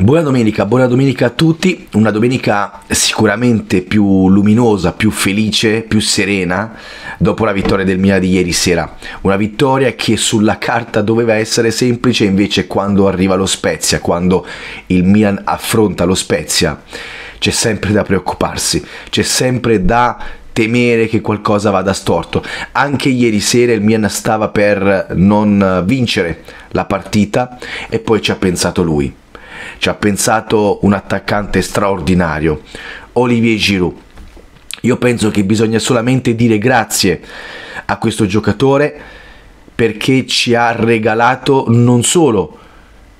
Buona domenica, buona domenica a tutti, una domenica sicuramente più luminosa, più felice, più serena dopo la vittoria del Milan di ieri sera. Una vittoria che sulla carta doveva essere semplice, invece quando arriva lo Spezia, quando il Milan affronta lo Spezia, c'è sempre da preoccuparsi, c'è sempre da temere che qualcosa vada storto. Anche ieri sera il Milan stava per non vincere la partita e poi ci ha pensato lui ci ha pensato un attaccante straordinario, Olivier Giroud. Io penso che bisogna solamente dire grazie a questo giocatore perché ci ha regalato non solo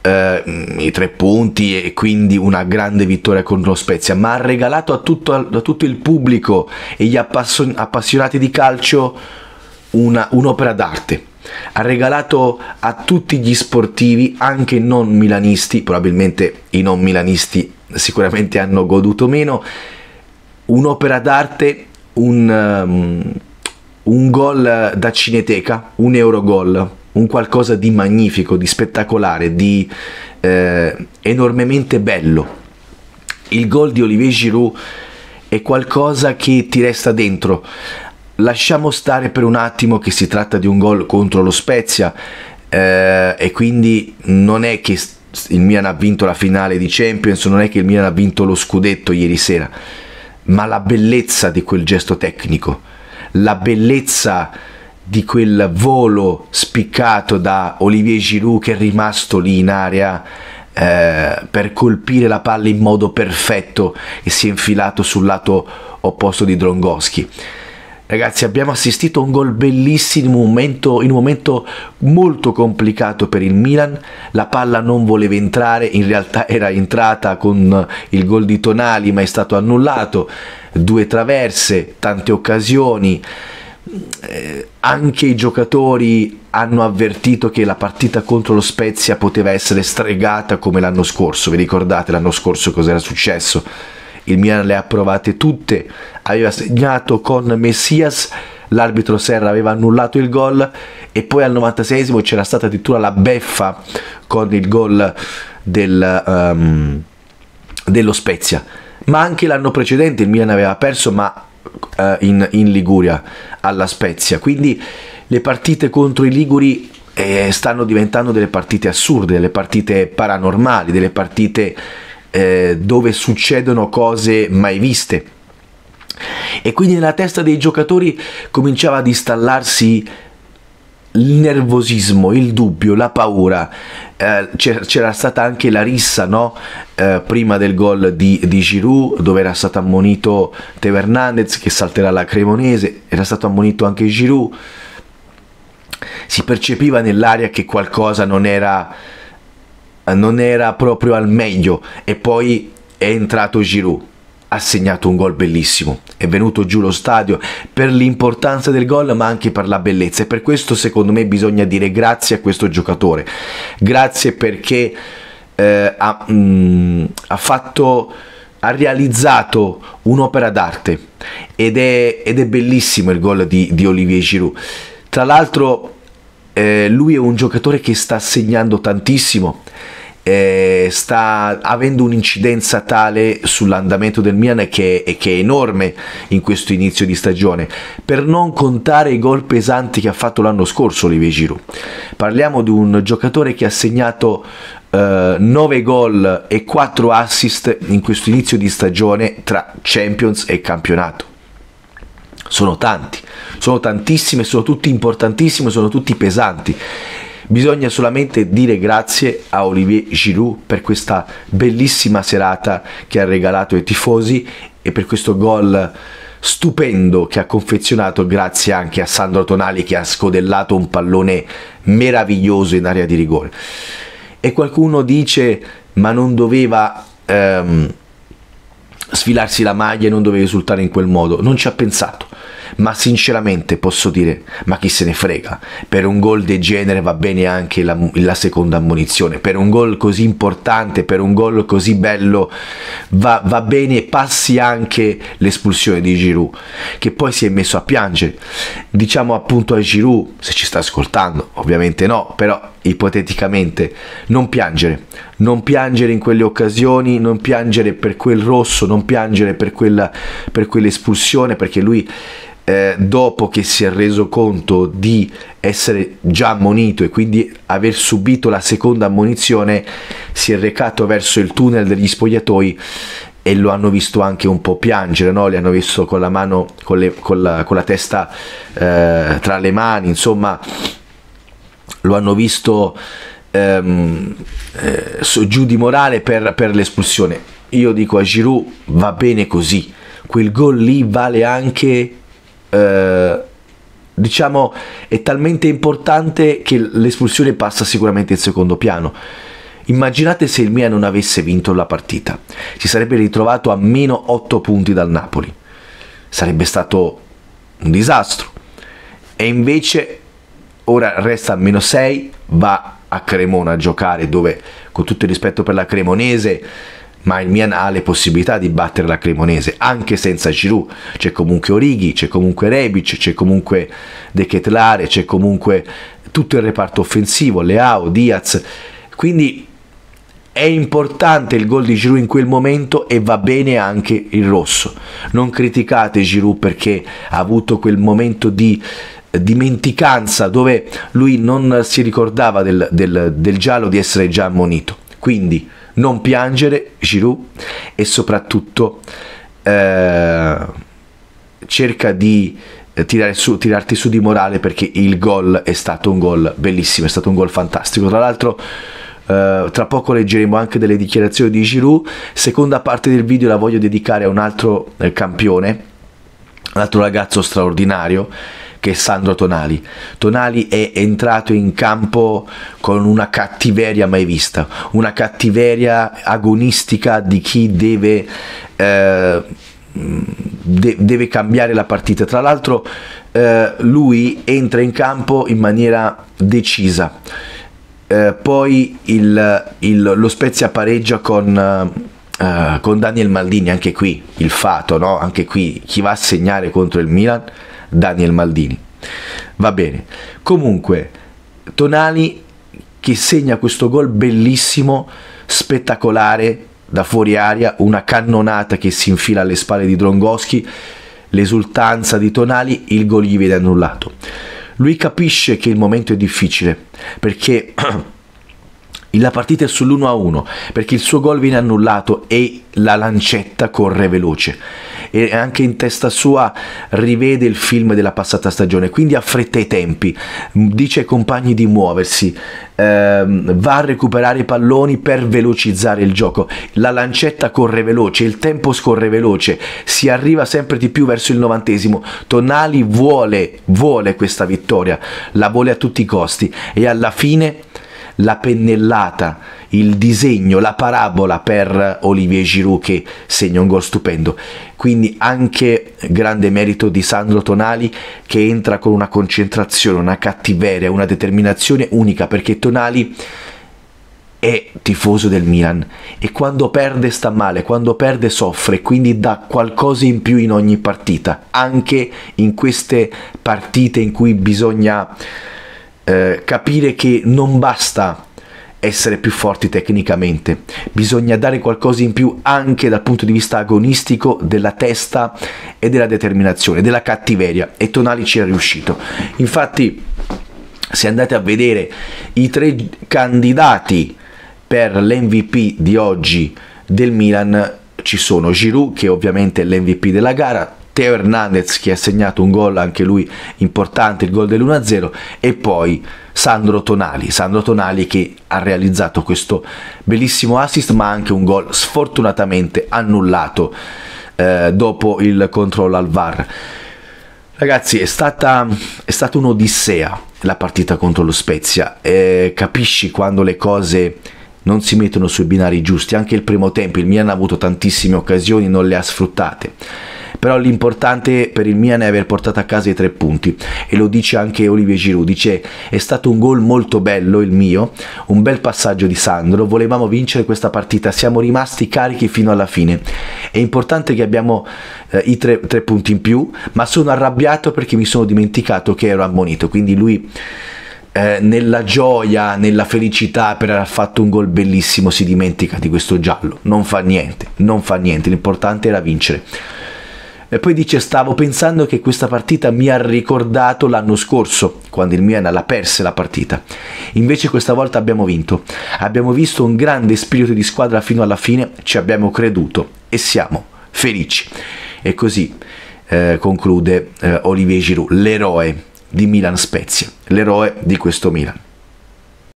eh, i tre punti e quindi una grande vittoria contro Spezia, ma ha regalato a tutto, a tutto il pubblico e gli appassionati di calcio una, un'opera d'arte ha regalato a tutti gli sportivi, anche non milanisti, probabilmente i non milanisti sicuramente hanno goduto meno, un'opera d'arte, un, um, un gol da cineteca, un eurogol, un qualcosa di magnifico, di spettacolare, di eh, enormemente bello. Il gol di Olivier Giroud è qualcosa che ti resta dentro lasciamo stare per un attimo che si tratta di un gol contro lo Spezia eh, e quindi non è che il Milan ha vinto la finale di Champions, non è che il Milan ha vinto lo scudetto ieri sera, ma la bellezza di quel gesto tecnico, la bellezza di quel volo spiccato da Olivier Giroud che è rimasto lì in area eh, per colpire la palla in modo perfetto e si è infilato sul lato opposto di Drongoschi. Ragazzi, abbiamo assistito a un gol bellissimo un, momento, in un momento molto complicato per il Milan. La palla non voleva entrare, in realtà era entrata con il gol di Tonali, ma è stato annullato. Due traverse, tante occasioni. Eh, anche i giocatori hanno avvertito che la partita contro lo Spezia poteva essere stregata come l'anno scorso. Vi ricordate l'anno scorso cosa era successo? Il Milan le ha provate tutte, aveva segnato con Messias, l'arbitro Serra aveva annullato il gol e poi al 96esimo c'era stata addirittura la beffa con il gol del, um, dello Spezia. Ma anche l'anno precedente il Milan aveva perso, ma uh, in, in, Liguria alla Spezia. Quindi le partite contro i Liguri eh, stanno diventando delle partite assurde, delle partite paranormali, delle partite eh, dove succedono cose mai viste. E quindi nella testa dei giocatori cominciava ad installarsi il nervosismo, il dubbio, la paura. Eh, c'era stata anche la rissa no? eh, prima del gol di, di, Giroud, dove era stato ammonito Teo Hernandez che salterà la Cremonese, era stato ammonito anche Giroud. Si percepiva nell'aria che qualcosa non era non era proprio al meglio. E poi è entrato Giroud ha segnato un gol bellissimo, è venuto giù lo stadio per l'importanza del gol ma anche per la bellezza. E per questo secondo me bisogna dire grazie a questo giocatore, grazie perché eh, ha, mh, mm, ha, fatto, ha realizzato un'opera d'arte. Ed è, ed è bellissimo il gol di, di Olivier Giroud, tra l'altro eh, lui è un giocatore che sta segnando tantissimo eh, sta avendo un'incidenza tale sull'andamento del Milan che, che, è enorme in questo inizio di stagione, per non contare i gol pesanti che ha fatto l'anno scorso Olivier Giroud. Parliamo di un giocatore che ha segnato eh, 9 gol e 4 assist in questo inizio di stagione tra Champions e campionato. Sono tanti, sono tantissimi, sono tutti importantissimi, sono tutti pesanti Bisogna solamente dire grazie a Olivier Giroud per questa bellissima serata che ha regalato ai tifosi e per questo gol stupendo che ha confezionato grazie anche a Sandro Tonali che ha scodellato un pallone meraviglioso in area di rigore. E qualcuno dice ma non doveva ehm, sfilarsi la maglia e non doveva esultare in quel modo, non ci ha pensato ma sinceramente posso dire, ma chi se ne frega, per un gol del genere va bene anche la, la seconda ammonizione, per un gol così importante, per un gol così bello, va, va bene, passi anche l'espulsione di Giroud, che poi si è messo a piangere. Diciamo appunto a Giroud, se ci sta ascoltando, ovviamente no, però ipoteticamente non piangere, non piangere in quelle occasioni, non piangere per quel rosso, non piangere per, quella, per quell'espulsione, perché lui eh, dopo che si è reso conto di essere già ammonito e quindi aver subito la seconda ammonizione, si è recato verso il tunnel degli spogliatoi e lo hanno visto anche un po' piangere, no? li hanno visto con la mano, con, le, con, la, con la, testa eh, tra le mani, insomma lo hanno visto ehm, eh, giù di morale per, per l'espulsione. Io dico a Giroud va bene così, quel gol lì vale anche... Eh, diciamo è talmente importante che l'espulsione passa sicuramente in secondo piano. Immaginate se il Milan non avesse vinto la partita, si sarebbe ritrovato a meno 8 punti dal Napoli. Sarebbe stato un disastro. E invece ora resta a meno 6, va a Cremona a giocare dove con tutto il rispetto per la Cremonese ma il Milan ha le possibilità di battere la Cremonese anche senza Giroud. C'è comunque Orighi, c'è comunque Rebic c'è comunque De Ketlare c'è comunque tutto il reparto offensivo Leao, Diaz. Quindi è importante il gol di Giroud in quel momento e va bene anche il rosso. Non criticate Giroud perché ha avuto quel momento di dimenticanza dove lui non si ricordava del, del, del giallo di essere già ammonito. Quindi non piangere Giroud e soprattutto eh, cerca di tirare su, tirarti su di morale perché il gol è stato un gol bellissimo, è stato un gol fantastico. Tra l'altro Uh, tra poco leggeremo anche delle dichiarazioni di Giroud. Seconda parte del video la voglio dedicare a un altro eh, campione, un altro ragazzo straordinario che è Sandro Tonali. Tonali è entrato in campo con una cattiveria mai vista, una cattiveria agonistica di chi deve, eh, de- deve cambiare la partita. Tra l'altro eh, lui entra in campo in maniera decisa. Eh, poi il, il, lo Spezia pareggia con... Uh, con Daniel Maldini, anche qui il fato, no? anche qui chi va a segnare contro il Milan Daniel Maldini. Va bene. Comunque, Tonali che segna questo gol bellissimo, spettacolare, da fuori aria, una cannonata che si infila alle spalle di Drongoschi, l'esultanza di Tonali, il gol gli viene annullato. Lui capisce che il momento è difficile, perché la partita è sull'1-1, perché il suo gol viene annullato e la lancetta corre veloce. E anche in testa sua rivede il film della passata stagione, quindi affretta i tempi, dice ai compagni di muoversi, ehm, va a recuperare i palloni per velocizzare il gioco, la lancetta corre veloce, il tempo scorre veloce, si arriva sempre di più verso il novantesimo, Tonali vuole, vuole questa vittoria, la vuole a tutti i costi e alla fine la pennellata, il disegno, la parabola per Olivier Giroud che segna un gol stupendo. Quindi anche grande merito di Sandro Tonali che entra con una concentrazione, una cattiveria, una determinazione unica perché Tonali è tifoso del Milan e quando perde sta male, quando perde soffre, quindi dà qualcosa in più in ogni partita, anche in queste partite in cui bisogna eh, capire che non basta essere più forti tecnicamente, bisogna dare qualcosa in più anche dal punto di vista agonistico della testa e della determinazione, della cattiveria e Tonali ci è riuscito. Infatti se andate a vedere i tre candidati per l'MVP di oggi del Milan ci sono Giroud che ovviamente è l'MVP della gara, Teo Hernandez che ha segnato un gol anche lui importante, il gol dell'1-0 e poi Sandro Tonali, Sandro Tonali che ha realizzato questo bellissimo assist ma anche un gol sfortunatamente annullato eh, dopo il controllo al VAR. Ragazzi è stata, è stata un'odissea la partita contro lo Spezia, eh, capisci quando le cose non si mettono sui binari giusti, anche il primo tempo il Milan ha avuto tantissime occasioni, non le ha sfruttate però l'importante per il Milan è aver portato a casa i tre punti e lo dice anche Olivier Giroud, dice è stato un gol molto bello il mio, un bel passaggio di Sandro, volevamo vincere questa partita, siamo rimasti carichi fino alla fine, è importante che abbiamo eh, i tre, tre punti in più, ma sono arrabbiato perché mi sono dimenticato che ero ammonito, quindi lui eh, nella gioia, nella felicità per aver fatto un gol bellissimo si dimentica di questo giallo. Non fa niente, non fa niente, l'importante era vincere. E poi dice stavo pensando che questa partita mi ha ricordato l'anno scorso, quando il Milan la perse la partita. Invece questa volta abbiamo vinto. Abbiamo visto un grande spirito di squadra fino alla fine, ci abbiamo creduto e siamo felici. E così eh, conclude eh, Olivier Giroud, l'eroe di Milan Spezia, l'eroe di questo Milan.